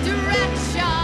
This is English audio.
direction.